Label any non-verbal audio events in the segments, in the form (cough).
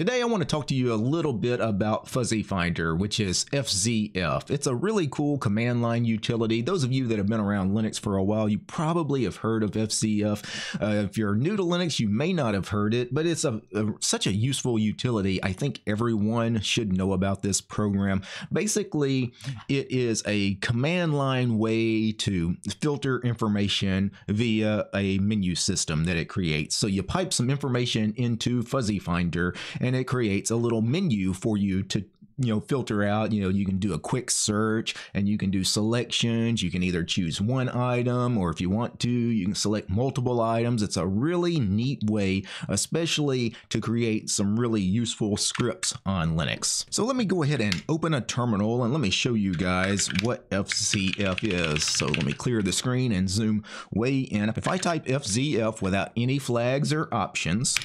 Today I want to talk to you a little bit about Fuzzy Finder, which is FZF. It's a really cool command line utility. Those of you that have been around Linux for a while, you probably have heard of FZF. Uh, if you're new to Linux, you may not have heard it, but it's a, a, such a useful utility. I think everyone should know about this program. Basically, it is a command line way to filter information via a menu system that it creates. So you pipe some information into Fuzzy Finder and and it creates a little menu for you to you know filter out. You know you can do a quick search and you can do selections. You can either choose one item or if you want to you can select multiple items. It's a really neat way especially to create some really useful scripts on linux. So let me go ahead and open a terminal and let me show you guys what fzf is. So let me clear the screen and zoom way in. If i type fzf without any flags or options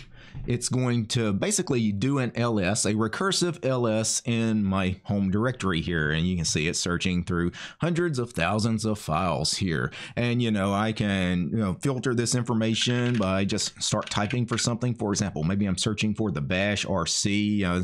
it's going to basically do an ls, a recursive ls in my home directory here. And you can see it searching through hundreds of thousands of files here. And, you know, I can you know, filter this information by just start typing for something. For example, maybe I'm searching for the bash RC. Uh,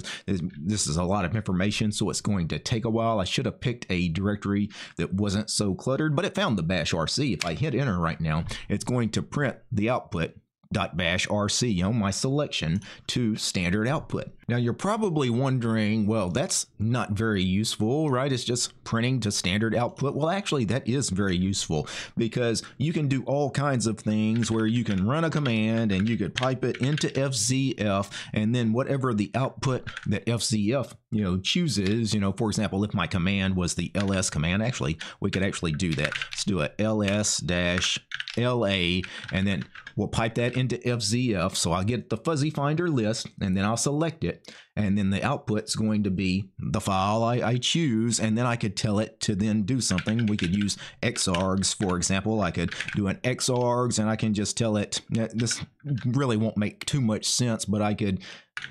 this is a lot of information, so it's going to take a while. I should have picked a directory that wasn't so cluttered, but it found the bash RC. If I hit enter right now, it's going to print the output .bash RC, my selection to standard output. Now you're probably wondering, well, that's not very useful, right? It's just printing to standard output. Well, actually that is very useful because you can do all kinds of things where you can run a command and you could pipe it into FZF and then whatever the output that FZF, you know, chooses, you know, for example, if my command was the ls command, actually, we could actually do that. Let's do a ls dash LA, and then we'll pipe that into FZF. So I'll get the fuzzy finder list, and then I'll select it, and then the output's going to be the file I, I choose, and then I could tell it to then do something. We could use xargs, for example. I could do an xargs, and I can just tell it, this really won't make too much sense, but I could,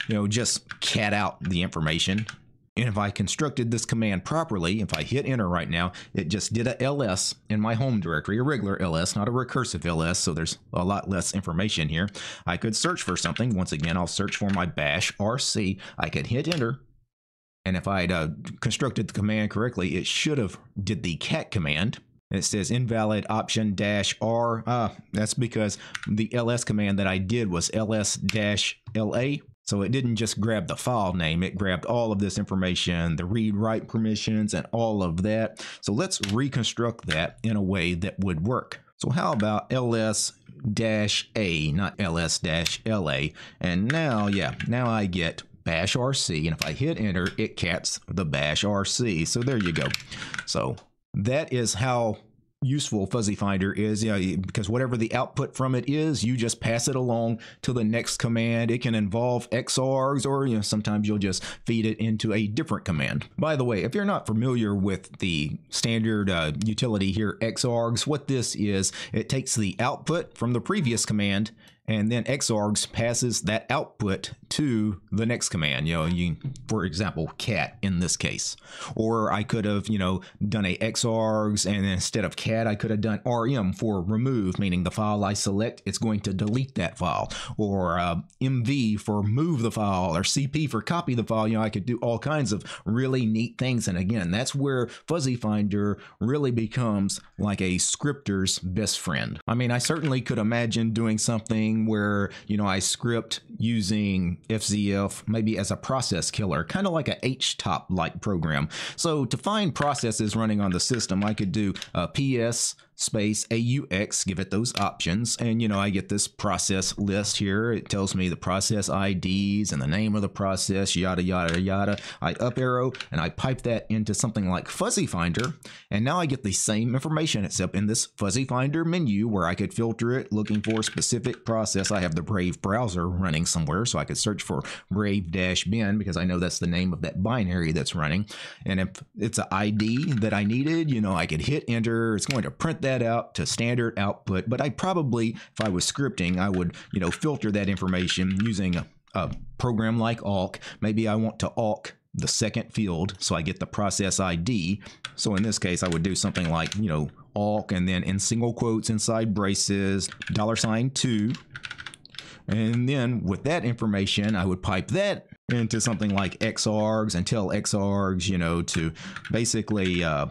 you know, just cat out the information and if I constructed this command properly, if I hit enter right now, it just did a ls in my home directory, a regular ls, not a recursive ls, so there's a lot less information here. I could search for something. Once again, I'll search for my bash rc. I could hit enter, and if I had uh, constructed the command correctly, it should have did the cat command. It says invalid option dash R. Uh, that's because the ls command that I did was ls dash LA so it didn't just grab the file name, it grabbed all of this information, the read write permissions and all of that. So let's reconstruct that in a way that would work. So how about ls dash a, not ls dash la. And now, yeah, now I get bash rc. And if I hit enter, it cats the bash rc. So there you go. So that is how useful fuzzy finder is you know, because whatever the output from it is you just pass it along to the next command. It can involve xargs or you know sometimes you'll just feed it into a different command. By the way if you're not familiar with the standard uh, utility here xargs what this is it takes the output from the previous command and then xargs passes that output to the next command you know you for example cat in this case. Or i could have you know done a xargs and instead of cat i could have done rm for remove meaning the file i select it's going to delete that file. Or uh, mv for move the file or cp for copy the file you know i could do all kinds of really neat things. And again that's where fuzzy finder really becomes like a scripter's best friend. I mean i certainly could imagine doing something where, you know, I script using FZF maybe as a process killer, kind of like a HTOP like program. So to find processes running on the system, I could do PS space AUX, give it those options. And, you know, I get this process list here. It tells me the process IDs and the name of the process, yada, yada, yada. I up arrow and I pipe that into something like Fuzzy Finder. And now I get the same information, except in this Fuzzy Finder menu where I could filter it looking for a specific process. I have the Brave browser running somewhere, so I could search for Brave-bin because I know that's the name of that binary that's running. And if it's an ID that I needed, you know, I could hit enter. It's going to print that that out to standard output, but I probably, if I was scripting, I would, you know, filter that information using a, a program like awk. Maybe I want to awk the second field so I get the process ID. So in this case, I would do something like, you know, awk and then in single quotes inside braces, dollar sign two. And then with that information, I would pipe that into something like xargs and tell xargs, you know, to basically uh,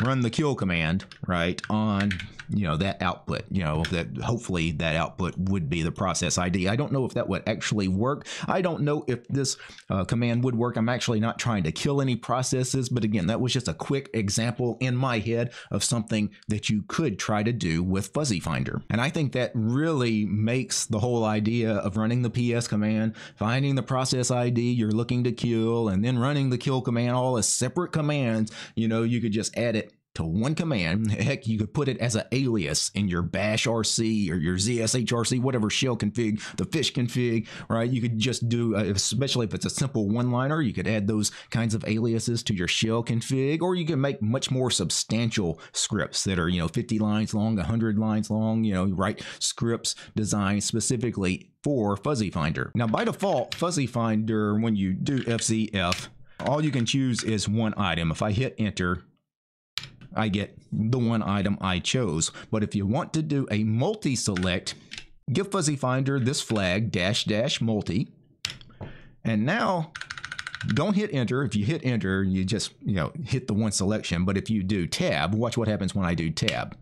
run the kill command, right, on you know that output you know that hopefully that output would be the process id i don't know if that would actually work. I don't know if this uh, command would work. I'm actually not trying to kill any processes but again that was just a quick example in my head of something that you could try to do with fuzzy finder. And i think that really makes the whole idea of running the ps command finding the process id you're looking to kill and then running the kill command all as separate commands you know you could just add it to one command. (laughs) Heck, you could put it as an alias in your bash RC or your ZSHRC, whatever shell config, the fish config, right? You could just do, uh, especially if it's a simple one liner, you could add those kinds of aliases to your shell config, or you can make much more substantial scripts that are, you know, 50 lines long, 100 lines long, you know, write scripts designed specifically for Fuzzy Finder. Now, by default, Fuzzy Finder, when you do FZF, all you can choose is one item. If I hit enter, I get the one item I chose. But if you want to do a multi-select, give Fuzzy Finder this flag, dash dash multi. And now don't hit enter. If you hit enter, you just, you know, hit the one selection. But if you do tab, watch what happens when I do tab.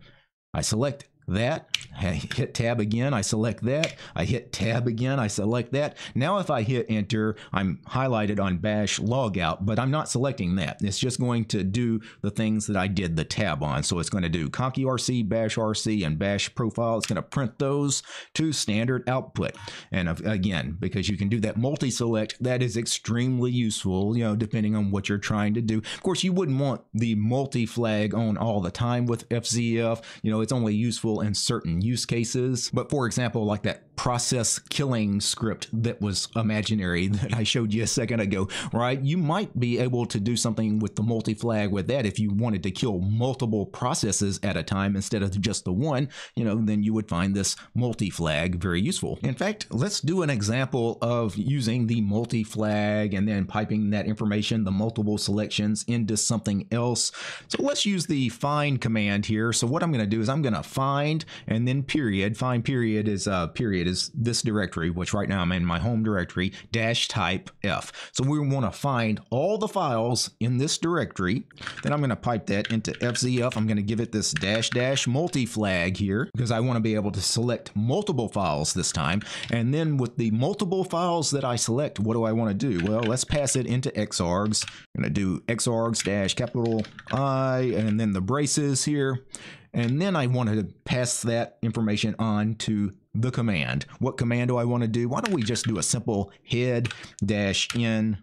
I select that, I hit tab again, I select that, I hit tab again, I select that. Now if I hit enter, I'm highlighted on bash logout, but I'm not selecting that. It's just going to do the things that I did the tab on. So it's going to do .rc, bash RC, and bash profile. It's going to print those to standard output. And again, because you can do that multi-select, that is extremely useful, you know, depending on what you're trying to do. Of course, you wouldn't want the multi-flag on all the time with FZF. You know, it's only useful in certain use cases. But for example, like that process killing script that was imaginary (laughs) that I showed you a second ago, right? You might be able to do something with the multi flag with that if you wanted to kill multiple processes at a time instead of just the one, you know, then you would find this multi flag very useful. In fact, let's do an example of using the multi flag and then piping that information, the multiple selections into something else. So let's use the find command here. So what I'm going to do is I'm going to find and then period. Find period is uh, period is this directory, which right now I'm in my home directory, dash type F. So we want to find all the files in this directory. Then I'm going to pipe that into FZF. I'm going to give it this dash dash multi flag here because I want to be able to select multiple files this time. And then with the multiple files that I select, what do I want to do? Well, let's pass it into xargs. I'm going to do xargs dash capital I and then the braces here. And then I want to pass that information on to the command. What command do I want to do? Why don't we just do a simple head dash n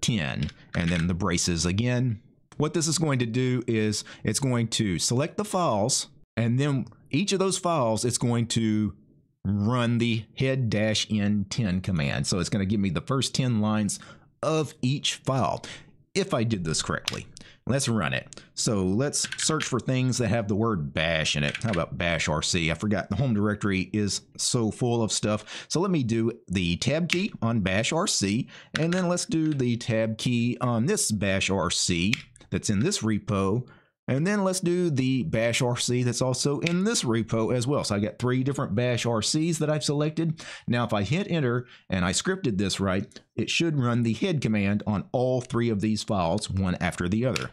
10 and then the braces again. What this is going to do is it's going to select the files and then each of those files it's going to run the head dash n 10 command. So it's going to give me the first 10 lines of each file if I did this correctly. Let's run it. So let's search for things that have the word bash in it. How about bash RC? I forgot the home directory is so full of stuff. So let me do the tab key on bash RC, and then let's do the tab key on this bash RC that's in this repo. And then let's do the bash RC that's also in this repo as well. So I got three different bash RCs that I've selected. Now, if I hit enter and I scripted this right, it should run the head command on all three of these files, one after the other.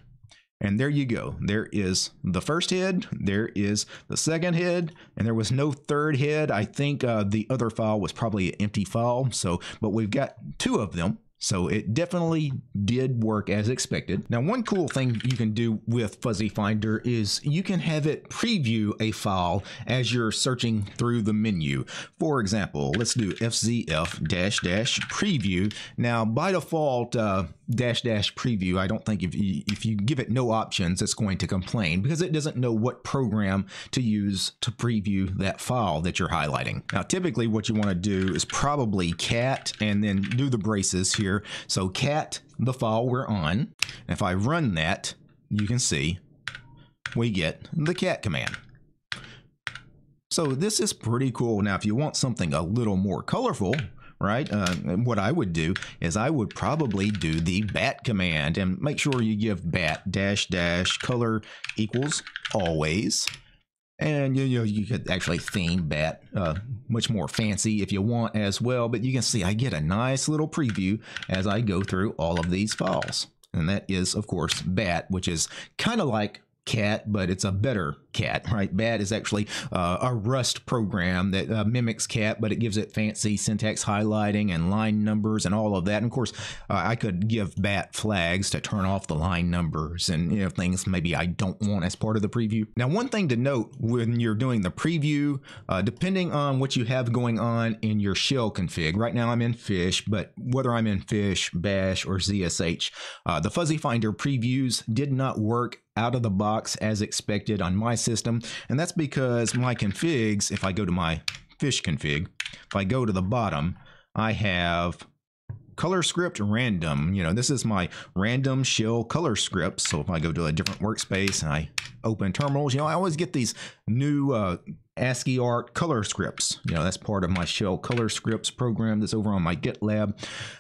And there you go. There is the first head, there is the second head, and there was no third head. I think uh, the other file was probably an empty file. So, but we've got two of them. So it definitely did work as expected. Now, one cool thing you can do with Fuzzy Finder is you can have it preview a file as you're searching through the menu. For example, let's do fzf dash dash preview. Now, by default, uh, dash dash preview, I don't think if you, if you give it no options, it's going to complain because it doesn't know what program to use to preview that file that you're highlighting. Now, typically what you want to do is probably cat and then do the braces here. So cat the file we're on. If I run that, you can see we get the cat command. So this is pretty cool. Now, if you want something a little more colorful, right? Uh, what I would do is I would probably do the bat command and make sure you give bat dash dash color equals always. And you know you could actually theme bat uh, much more fancy if you want as well but you can see i get a nice little preview as i go through all of these files and that is of course bat which is kind of like cat, but it's a better cat, (laughs) right? Bat is actually uh, a Rust program that uh, mimics cat, but it gives it fancy syntax highlighting and line numbers and all of that. And of course, uh, I could give bat flags to turn off the line numbers and you know things maybe I don't want as part of the preview. Now, one thing to note when you're doing the preview, uh, depending on what you have going on in your shell config. Right now, I'm in Fish, but whether I'm in Fish, Bash, or ZSH, uh, the Fuzzy Finder previews did not work out of the box as expected on my system. And that's because my configs, if I go to my fish config, if I go to the bottom, I have color script random. You know, this is my random shell color script. So if I go to a different workspace and I open terminals, you know, I always get these new uh, ASCII art color scripts. You know, that's part of my shell color scripts program that's over on my GitLab.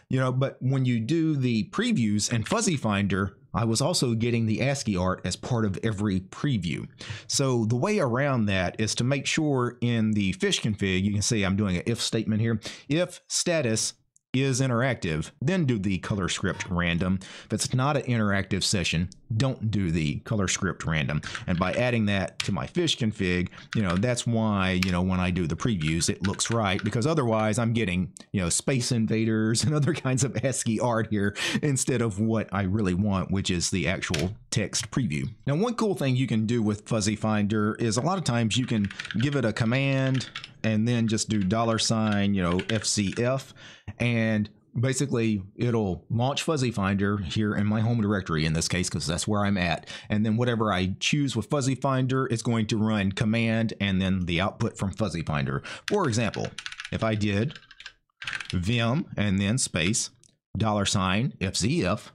You know, but when you do the previews and Fuzzy Finder, I was also getting the ASCII art as part of every preview. So the way around that is to make sure in the fish config, you can see I'm doing an if statement here. If status is interactive, then do the color script random. If it's not an interactive session, don't do the color script random. And by adding that to my fish config, you know, that's why, you know, when I do the previews, it looks right because otherwise I'm getting, you know, space invaders (laughs) and other kinds of ASCII art here instead of what I really want, which is the actual text preview. Now, one cool thing you can do with Fuzzy Finder is a lot of times you can give it a command and then just do dollar sign, you know, FZF, and basically it'll launch Fuzzy Finder here in my home directory in this case because that's where I'm at. And then whatever I choose with Fuzzy Finder is going to run command and then the output from Fuzzy Finder. For example, if I did vim and then space dollar sign FZF,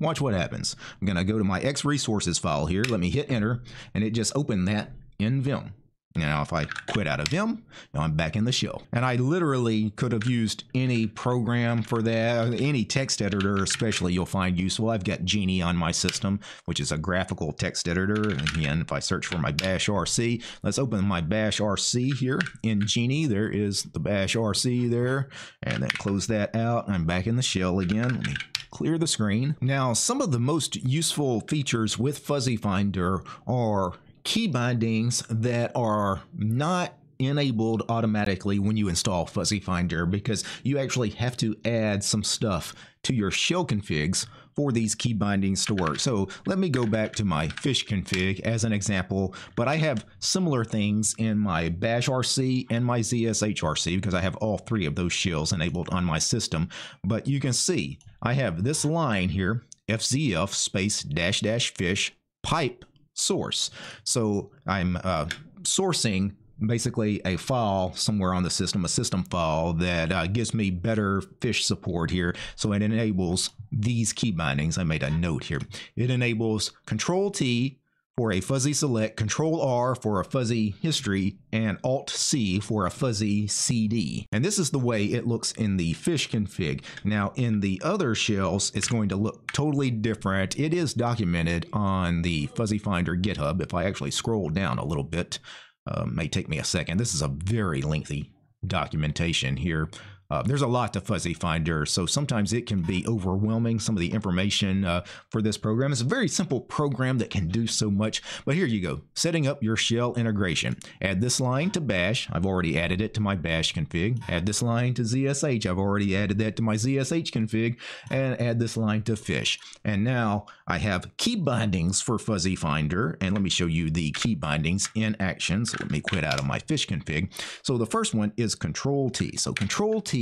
watch what happens. I'm going to go to my X resources file here. Let me hit enter and it just opened that in vim. Now, if I quit out of Vim, now I'm back in the shell. And I literally could have used any program for that, any text editor, especially you'll find useful. I've got Geany on my system, which is a graphical text editor. And again, if I search for my bash RC, let's open my bash RC here in Geany. There is the bash RC there. And then close that out. I'm back in the shell again. Let me clear the screen. Now, some of the most useful features with Fuzzy Finder are key bindings that are not enabled automatically when you install Fuzzy Finder because you actually have to add some stuff to your shell configs for these key bindings to work. So let me go back to my fish config as an example, but I have similar things in my bash RC and my ZSH RC because I have all three of those shells enabled on my system. But you can see I have this line here, FZF space dash dash fish pipe source. So I'm uh, sourcing basically a file somewhere on the system, a system file that uh, gives me better fish support here. So it enables these key bindings. I made a note here. It enables Control T for a fuzzy select, Control R for a fuzzy history, and Alt C for a fuzzy CD. And this is the way it looks in the fish config. Now in the other shells, it's going to look totally different. It is documented on the Fuzzy Finder GitHub. If I actually scroll down a little bit, uh, may take me a second. This is a very lengthy documentation here. Uh, there's a lot to Fuzzy Finder, so sometimes it can be overwhelming. Some of the information uh, for this program It's a very simple program that can do so much. But here you go, setting up your shell integration. Add this line to Bash. I've already added it to my Bash config. Add this line to ZSH. I've already added that to my ZSH config. And add this line to Fish. And now I have key bindings for Fuzzy Finder. And let me show you the key bindings in action. So let me quit out of my Fish config. So the first one is Control T. So Control T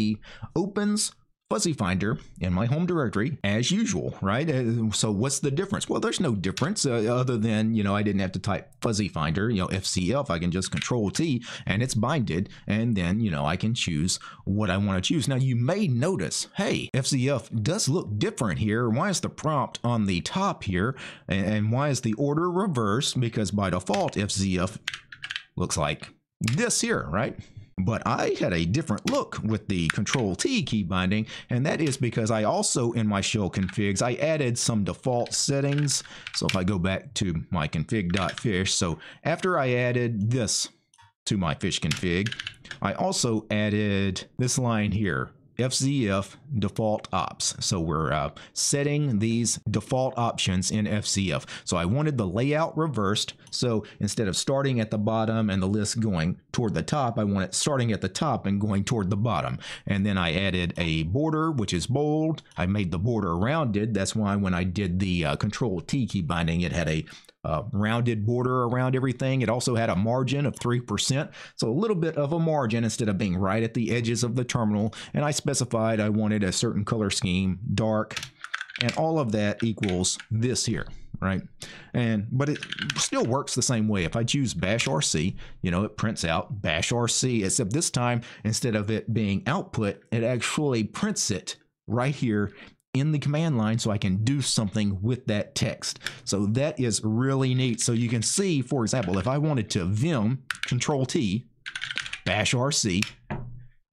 opens Fuzzy Finder in my home directory as usual, right? Uh, so what's the difference? Well, there's no difference uh, other than, you know, I didn't have to type Fuzzy Finder, you know, FZF. I can just Control T and it's binded. And then, you know, I can choose what I want to choose. Now, you may notice, hey, FZF does look different here. Why is the prompt on the top here? And why is the order reversed? Because by default, FZF looks like this here, right? But I had a different look with the Control T key binding, and that is because I also in my shell configs, I added some default settings. So if I go back to my config.fish, so after I added this to my fish config, I also added this line here, FZF default ops. So we're uh, setting these default options in FZF. So I wanted the layout reversed. So instead of starting at the bottom and the list going toward the top, I want it starting at the top and going toward the bottom. And then I added a border, which is bold. I made the border rounded. That's why when I did the uh, control T key binding, it had a uh, rounded border around everything. It also had a margin of 3%, so a little bit of a margin instead of being right at the edges of the terminal. And I specified I wanted a certain color scheme, dark, and all of that equals this here right and but it still works the same way if i choose bash rc you know it prints out bash rc except this time instead of it being output it actually prints it right here in the command line so I can do something with that text. So that is really neat. So you can see, for example, if I wanted to vim control T bash RC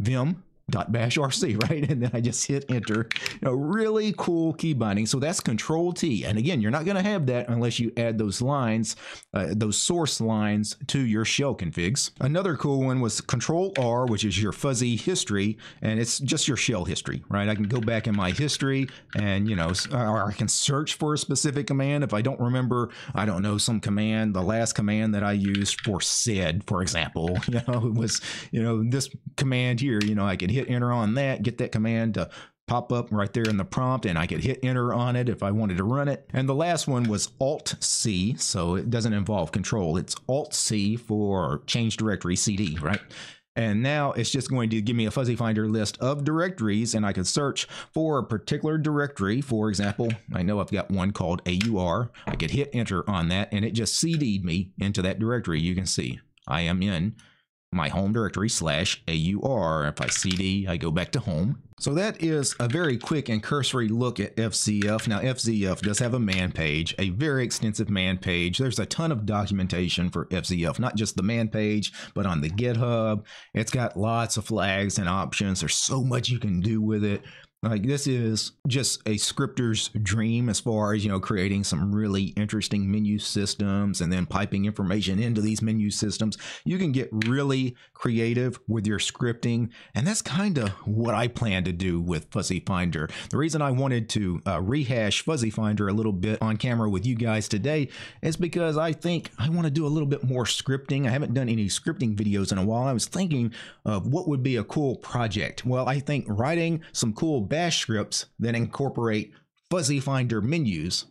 vim dot bash rc (laughs) right? And then i just hit enter. Know, really cool key binding. So that's control t. And again you're not going to have that unless you add those lines uh, those source lines to your shell configs. Another cool one was control r which is your fuzzy history and it's just your shell history right? I can go back in my history and you know or i can search for a specific command. If i don't remember i don't know some command the last command that i used for sed for example (laughs) you know it was you know this command here you know i could hit enter on that, get that command to pop up right there in the prompt and I could hit enter on it if I wanted to run it. And the last one was Alt C, so it doesn't involve control. It's Alt C for change directory CD, right? And now it's just going to give me a fuzzy finder list of directories and I can search for a particular directory. For example, I know I've got one called AUR. I could hit enter on that and it just CD'd me into that directory. You can see I am in my home directory slash AUR. If I CD, I go back to home. So that is a very quick and cursory look at FZF. Now FZF does have a man page, a very extensive man page. There's a ton of documentation for FZF, not just the man page, but on the GitHub. It's got lots of flags and options. There's so much you can do with it. Like this is just a scripter's dream as far as, you know, creating some really interesting menu systems and then piping information into these menu systems. You can get really creative with your scripting. And that's kind of what I plan to do with Fuzzy Finder. The reason I wanted to uh, rehash Fuzzy Finder a little bit on camera with you guys today is because I think I want to do a little bit more scripting. I haven't done any scripting videos in a while. I was thinking of what would be a cool project. Well, I think writing some cool bash scripts that incorporate fuzzy finder menus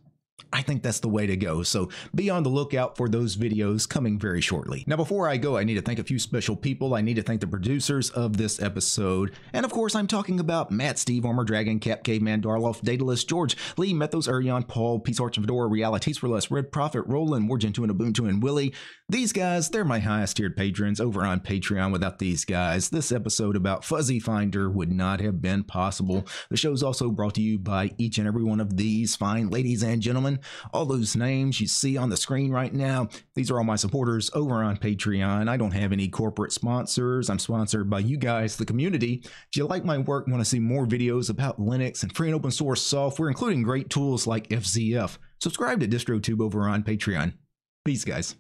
I think that's the way to go. So be on the lookout for those videos coming very shortly. Now, before I go, I need to thank a few special people. I need to thank the producers of this episode. And of course, I'm talking about Matt, Steve, Armor Dragon, Cap, Caveman, Darloff, Daedalus, George, Lee, Methos, Arion, Paul, Peace Arch, Fedora, Realities for Less, Red Prophet, Roland, Wargentoo, and Ubuntu, and Willie. These guys, they're my highest tiered patrons over on Patreon. Without these guys, this episode about Fuzzy Finder would not have been possible. The show is also brought to you by each and every one of these fine ladies and gentlemen. All those names you see on the screen right now, these are all my supporters over on Patreon. I don't have any corporate sponsors. I'm sponsored by you guys, the community. If you like my work, want to see more videos about Linux and free and open source software, including great tools like FZF, subscribe to DistroTube over on Patreon. Peace, guys.